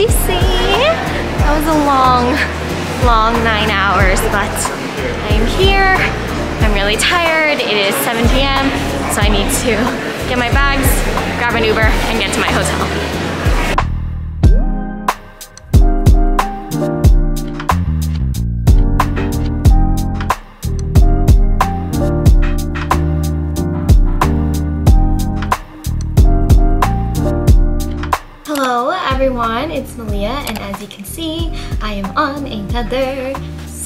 DC. That was a long, long nine hours, but I'm here. I'm really tired. It is 7 p.m., so I need to get my bags, grab an Uber, and get to my hotel. Everyone, it's Malia and as you can see, I am on another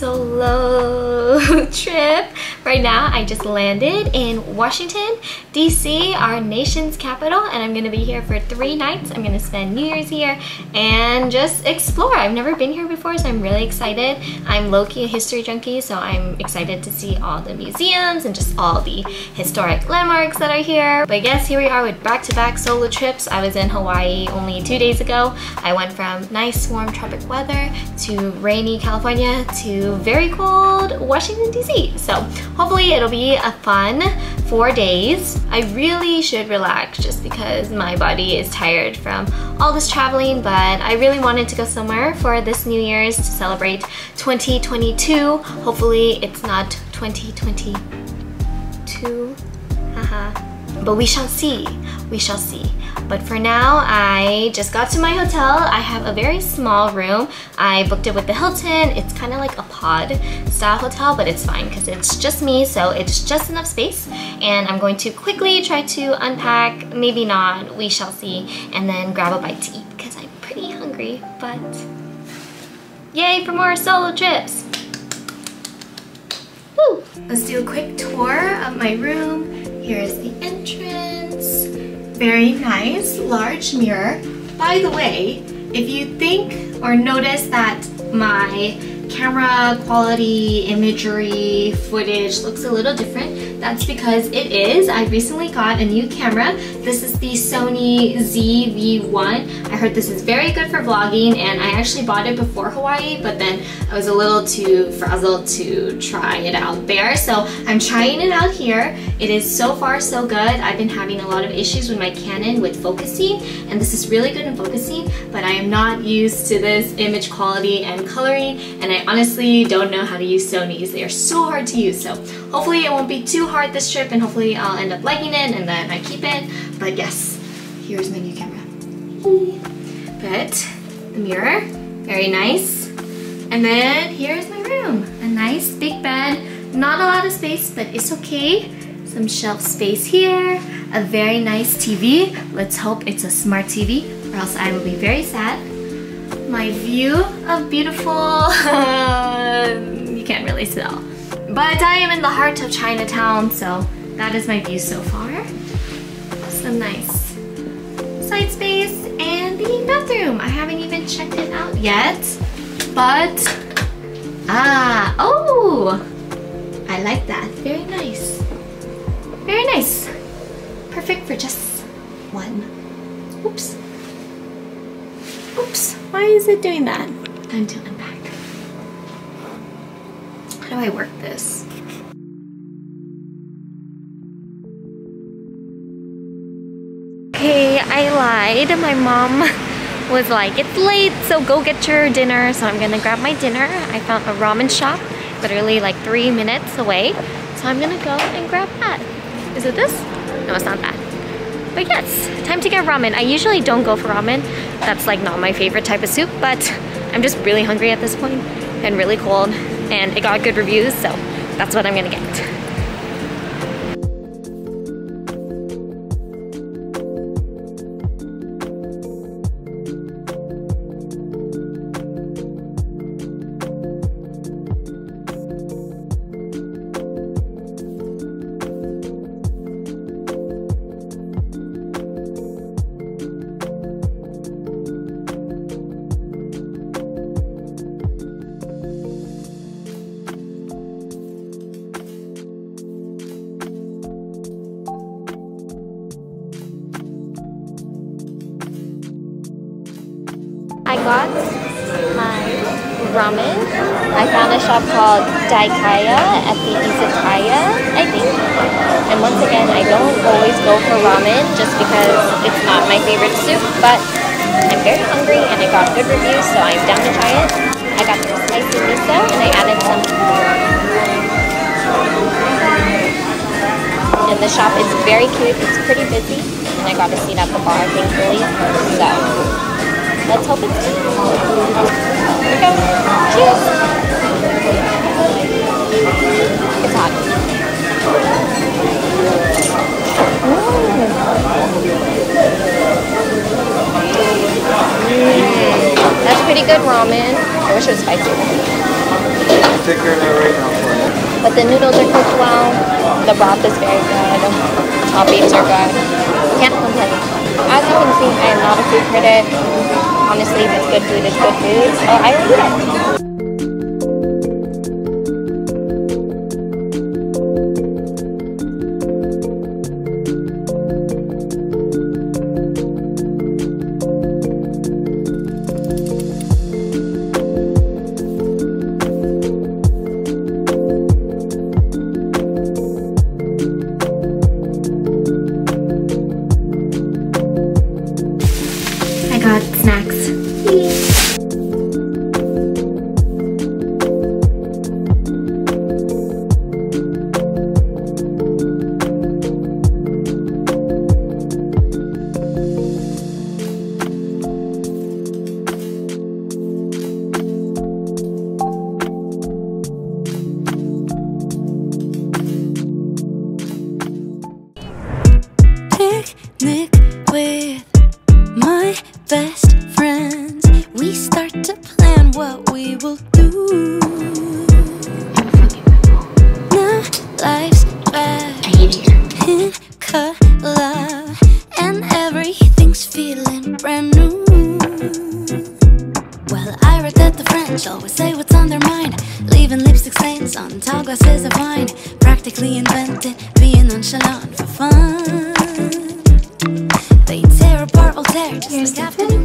solo trip. Right now, I just landed in Washington, DC, our nation's capital, and I'm gonna be here for three nights. I'm gonna spend New Year's here and just explore. I've never been here before, so I'm really excited. I'm low-key a history junkie, so I'm excited to see all the museums and just all the historic landmarks that are here. But guess here we are with back-to-back -back solo trips. I was in Hawaii only two days ago. I went from nice warm tropic weather to rainy California to very cold Washington DC. So hopefully it'll be a fun four days. I really should relax just because my body is tired from all this traveling, but I really wanted to go somewhere for this New Year's to celebrate 2022. Hopefully it's not 2022. Haha. Uh-huh. but we shall see. We shall see. But for now, I just got to my hotel. I have a very small room. I booked it with the Hilton. It's kind of like a pod style hotel, but it's fine because it's just me, so it's just enough space. And I'm going to quickly try to unpack, maybe not, we shall see, and then grab a bite to eat because I'm pretty hungry, but yay for more solo trips. Woo! Let's do a quick tour of my room. Here is the entrance. Very nice, large mirror. By the way, if you think or notice that my camera quality, imagery, footage looks a little different, that's because it is. I recently got a new camera. This is the Sony ZV-1. I heard this is very good for vlogging and I actually bought it before Hawaii, but then I was a little too frazzled to try it out there. So I'm trying it out here. It is so far so good. I've been having a lot of issues with my Canon with focusing and this is really good in focusing, but I am not used to this image quality and coloring and I honestly don't know how to use Sony's. They are so hard to use. So hopefully it won't be too hard this trip and hopefully I'll end up liking it and then I keep it. But yes, here's my new camera. But the mirror, very nice. And then here's my room. A nice big bed. Not a lot of space, but it's okay. Some shelf space here. A very nice TV. Let's hope it's a smart TV or else I will be very sad my view of beautiful, you can't really tell. But I am in the heart of Chinatown, so that is my view so far. Some nice side space and the bathroom. I haven't even checked it out yet, but ah, oh, I like that. Very nice. Very nice. Perfect for just one. Oops. Oops, why is it doing that? Time to unpack. How do I work this? Okay, I lied. My mom was like, it's late, so go get your dinner. So I'm gonna grab my dinner. I found a ramen shop, literally like three minutes away. So I'm gonna go and grab that. Is it this? No, it's not that. But yes, time to get ramen. I usually don't go for ramen. That's like not my favorite type of soup, but I'm just really hungry at this point and really cold and it got good reviews, so that's what I'm gonna get. Shop called Daikaya at the Izakaya, I think. And once again, I don't always go for ramen just because it's not my favorite soup, but I'm very hungry and I got good reviews, so I'm down to try it. I got some spicy miso and I added some. And the shop is very cute. It's pretty busy, and I got a seat at the bar, thankfully. So let's hope it's good. Here we go. Cheers. It's hot. Mm, that's pretty good ramen. I wish it was spicy. I'll take care of that right now for you. But the noodles are cooked well. The broth is very good. The toppings are good. Can't complain. As you can see, I am not a food critic. Honestly, if it's good food, it's good food. So I will eat it.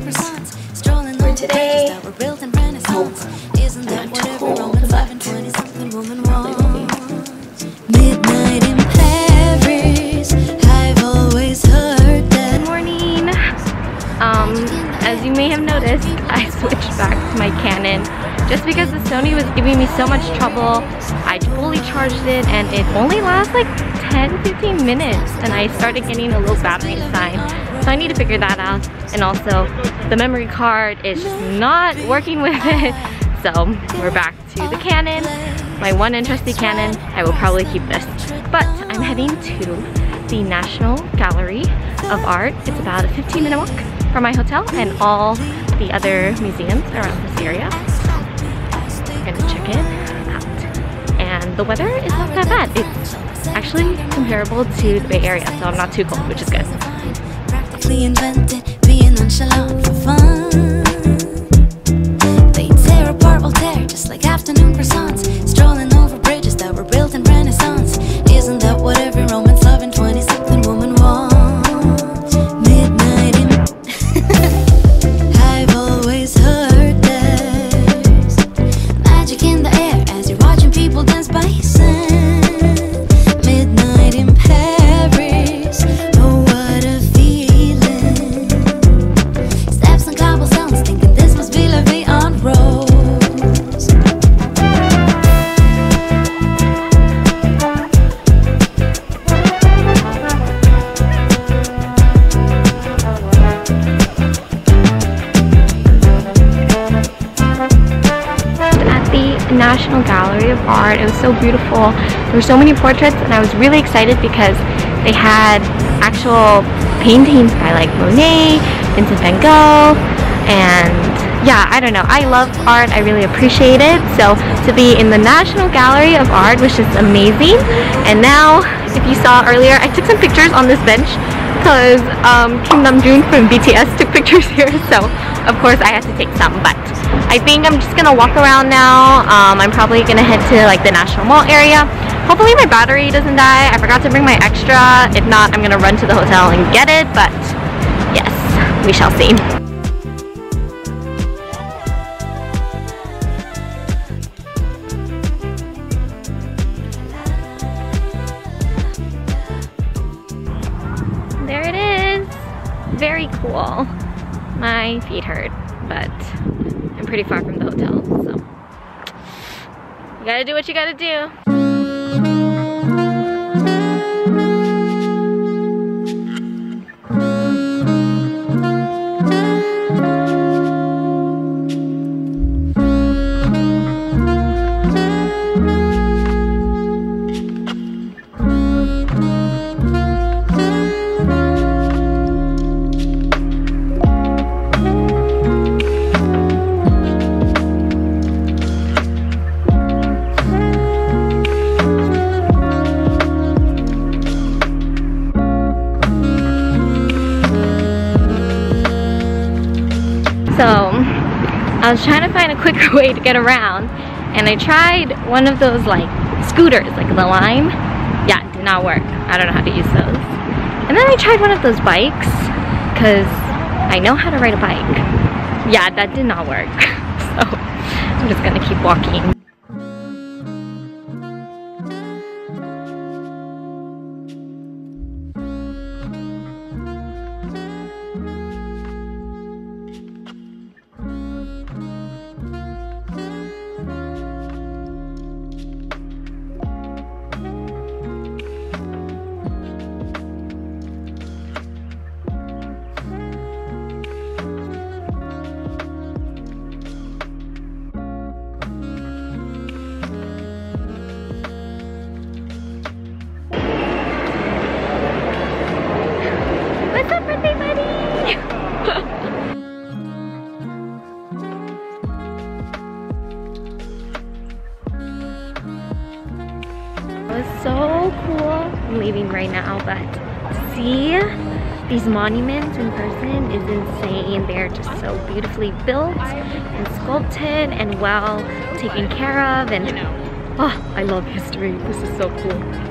Here's like the afternoon fence. croissants, strolling over today. bridges that were built in Renaissance. Isn't that not what too every cold, Roman 5 and 20 something woman wants? Midnight in Paris, I've always heard that. Good morning. Um, as you may have noticed, I switched back to my Canon just because the Sony was giving me so much trouble. I fully charged it and it only lasts like 10-15 minutes and I started getting a low battery sign. So I need to figure that out. And also the memory card is just not working with it. So we're back to the Canon, my one and trusty Canon. I will probably keep this. But I'm heading to the National Gallery of Art. It's about a 15 minute walk from my hotel and all the other museums around this area. We're gonna check it out. And the weather is not that bad. It's actually comparable to the Bay Area, so I'm not too cold, which is good. Practically invented being nonchalant for fun. There were so many portraits and I was really excited because they had actual paintings by like Monet, Vincent van Gogh, and yeah, I don't know. I love art. I really appreciate it. So to be in the National Gallery of Art was just amazing. And now, if you saw earlier, I took some pictures on this bench because um, Kim Namjoon from BTS took pictures here. So of course I had to take some, but I think I'm just gonna walk around now. Um, I'm probably gonna head to like the National Mall area. Hopefully my battery doesn't die. I forgot to bring my extra. If not, I'm gonna run to the hotel and get it, but yes, we shall see. There it is. Very cool. my feet hurt, but I'm pretty far from the hotel, so you gotta do what you gotta do. Was trying to find a quicker way to get around and I tried one of those like scooters, like the Lime. Yeah, it did not work. I don't know how to use those. And then I tried one of those bikes because I know how to ride a bike. Yeah, that did not work. So I'm just gonna keep walking. Cool. I'm leaving right now, but see these monuments in person is insane. They're just so beautifully built and sculpted and well taken care of. And oh, I love history. This is so cool.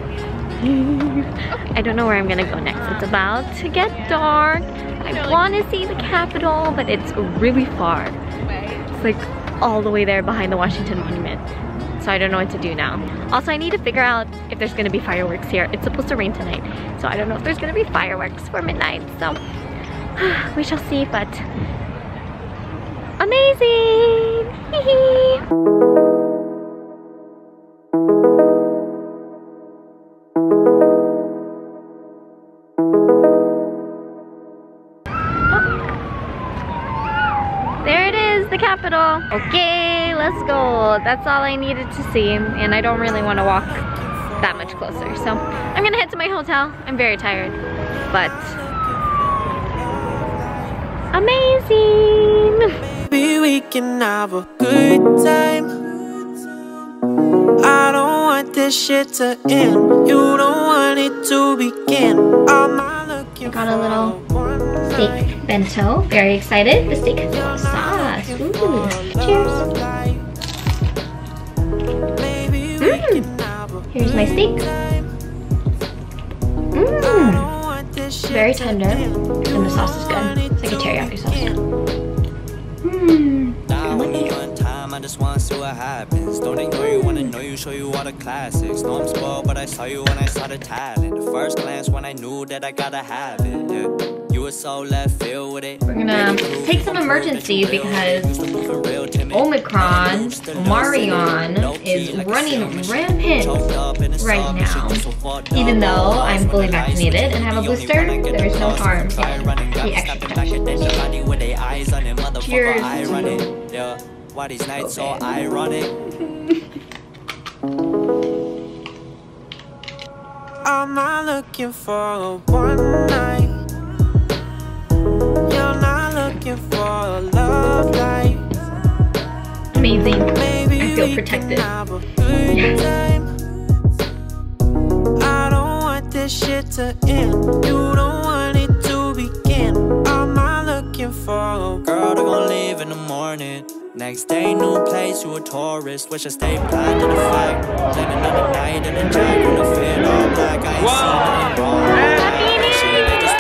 I don't know where I'm gonna go next. It's about to get dark. I want to see the Capitol, but it's really far. It's like all the way there behind the Washington Monument. So I don't know what to do now. Also, I need to figure out if there's gonna be fireworks here. It's supposed to rain tonight, so I don't know if there's gonna be fireworks for midnight. So we shall see, but amazing! Hee hee. Oh. There it is, the Capitol. Okay, let's go. That's all I needed to see, and I don't really want to walk that much closer. So I'm gonna head to my hotel. I'm very tired, but amazing. Maybe we can have a good time. I don't want this shit to end. You don't want it to begin. Looking Got a little. Steak bento. Very excited. The steak has a little sauce. Ooh. Cheers. Here's my steak. Mmm. want Very tender. And the sauce is good. It's like a teriyaki sauce. Mmm. Just wanna see what happens. Don't ignore you, wanna know you, show you all the classics. I'm spoiled, but I saw you when I saw the talent. The first glance when I knew that I gotta have it. Yeah. You were so left field with it. We're gonna take some Emergen-C because Omicron, Marion, is running rampant right now. Even though I'm fully vaccinated and have a booster, there is no harm in the extra protection. Cheers to Yeah. Why these nights so ironic? I'm not looking for a one night. For love life. amazing. Maybe I feel protected. Can have a good Yes. time. I don't want this shit to end. You don't want it to begin. I'm not looking for a Girl, they gon' leave in the morning. Next day, new place, you a tourist. Wish I stayed blind to the fact. Planning another night in a jack on the fit all black. I ain't seen nothing wrong. She they just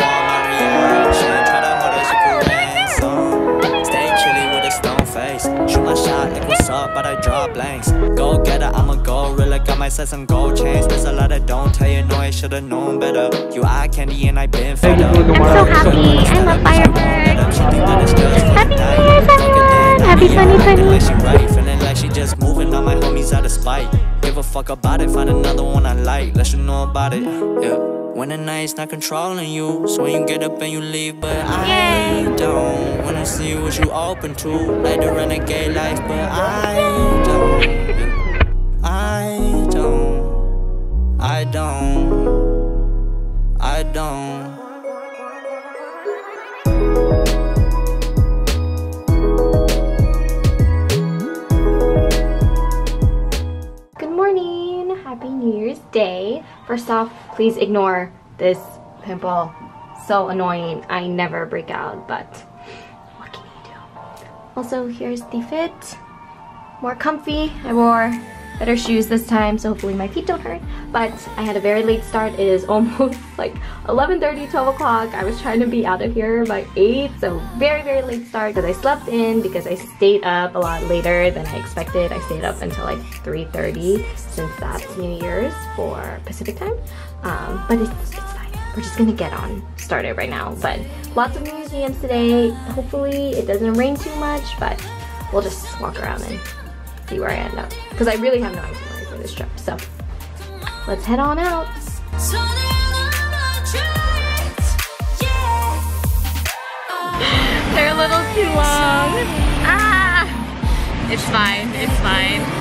up, but I draw blanks. Go get it, I'm a gorilla, got my sets and gold chains. There's a lot I don't tell you, no, I should've known better. You eye candy and I've been fed up. I'm so happy, I love fireworks. Happy New Year's, everyone! Happy 2020! Like like she just moving on my homies out of spite. Give a fuck about it, find another one I like. Let you know about it, yeah. When the night's not controlling you, so when you get up and you leave, but I don't wanna see what you open to, like the renegade life, but I don't. I don't. I don't. I don't. First off, please ignore this pimple. So annoying. I never break out, but what can you do? Also, here's the fit. More comfy. I wore better shoes this time, so hopefully my feet don't hurt. But I had a very late start. It is almost like 11.30, 12 o'clock. I was trying to be out of here by 8, so very, very late start because I slept in because I stayed up a lot later than I expected. I stayed up until like 3.30 since that's New Year's for Pacific time. Um, but it's, it's fine. We're just gonna get on started right now. But lots of museums today. Hopefully it doesn't rain too much, but we'll just walk around and see where I end up. Because I really have no itinerary for this trip. So let's head on out. They're a little too long. Ah! It's fine, it's fine.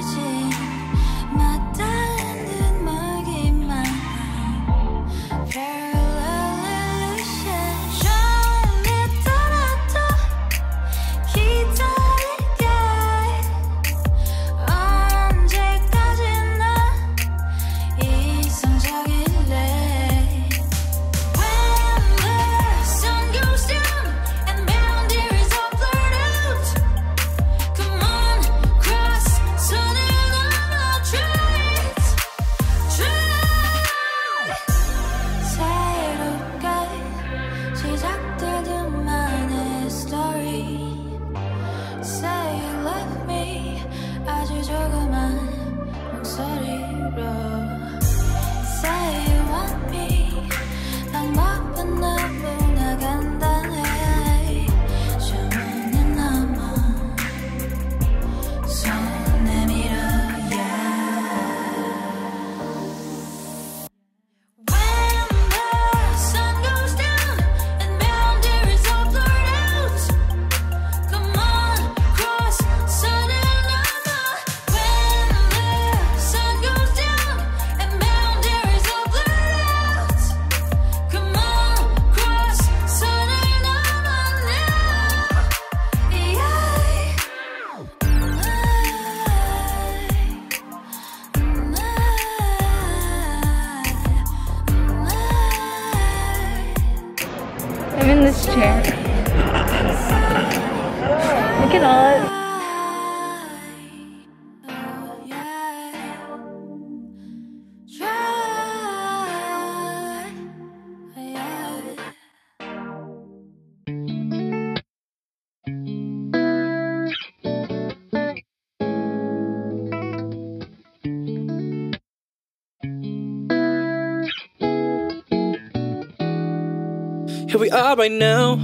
Here we are right now,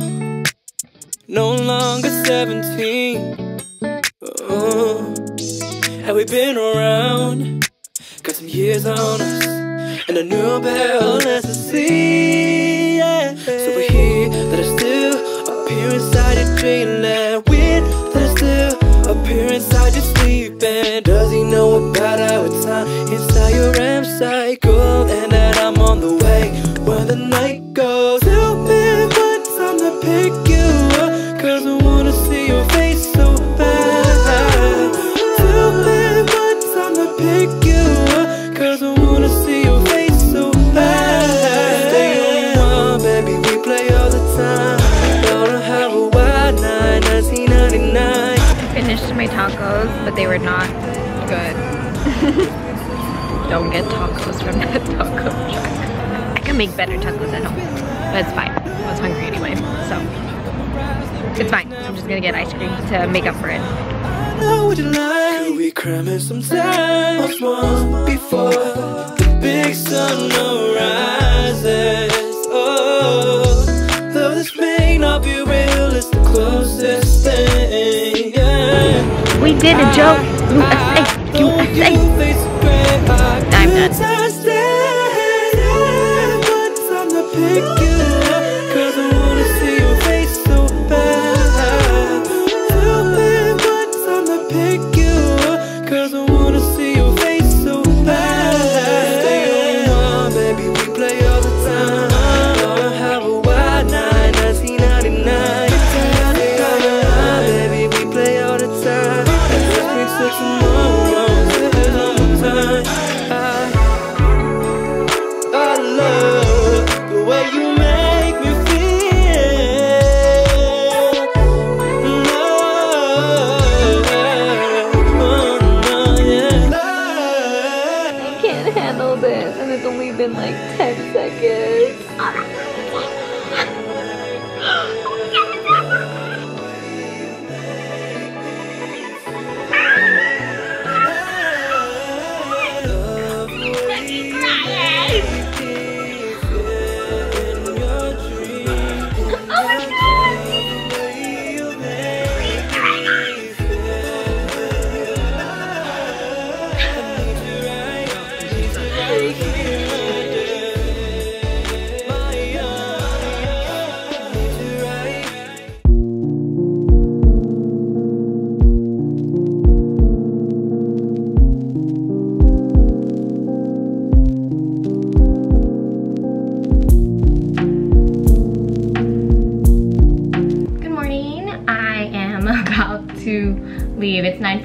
no longer 17. Oh, have we been around? Got some years on us, and a new barrel to see. Yeah. So we're here, that are still appear inside your dreamland. To make up for it. How would you like? Could we cram in some time before the big sun rises? Oh, though this may not be real, it's the closest thing. Yeah. We did a joke. USA, USA. I'm done. Been like 10 seconds.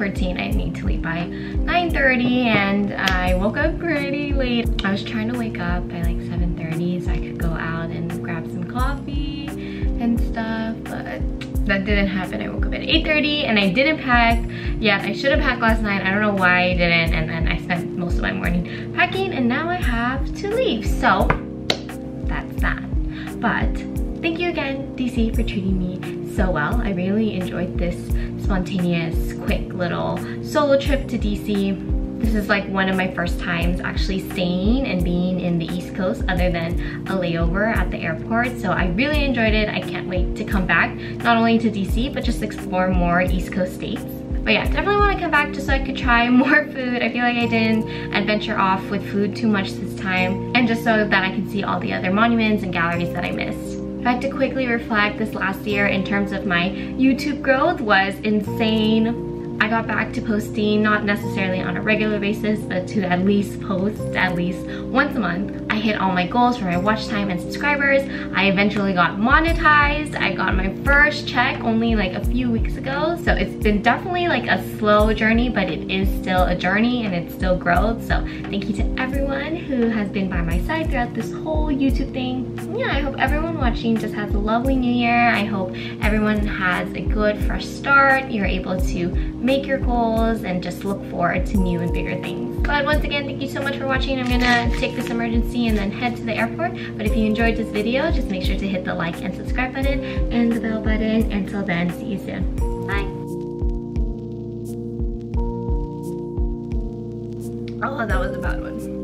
It's 9.14. I need to leave by 9.30 and I woke up pretty late. I was trying to wake up by like 7.30 so I could go out and grab some coffee and stuff, but that didn't happen. I woke up at 8.30 and I didn't pack yet. I should have packed last night. I don't know why I didn't and then I spent most of my morning packing and now I have to leave. So that's that. But thank you again, DC, for treating me so well. I really enjoyed this spontaneous, quick little solo trip to DC. This is like one of my first times actually staying and being in the East Coast other than a layover at the airport. So I really enjoyed it. I can't wait to come back, not only to DC, but just explore more East Coast states. But yeah, definitely want to come back just so I could try more food. I feel like I didn't adventure off with food too much this time. And just so that I can see all the other monuments and galleries that I missed. Had to quickly reflect this last year in terms of my YouTube growth was insane. I got back to posting, not necessarily on a regular basis, but to at least post at least once a month. I hit all my goals for my watch time and subscribers. I eventually got monetized. I got my first check only like a few weeks ago. So it's been definitely like a slow journey, but it is still a journey and it's still growth. So thank you to everyone who has been by my side throughout this whole YouTube thing. Yeah, I hope everyone watching just has a lovely new year. I hope everyone has a good fresh start. You're able to make your goals and just look forward to new and bigger things. But once again, thank you so much for watching. I'm gonna take this Emergen-C and then head to the airport. But if you enjoyed this video, just make sure to hit the like and subscribe button and the bell button. Until then, see you soon. Bye. Oh, that was a bad one.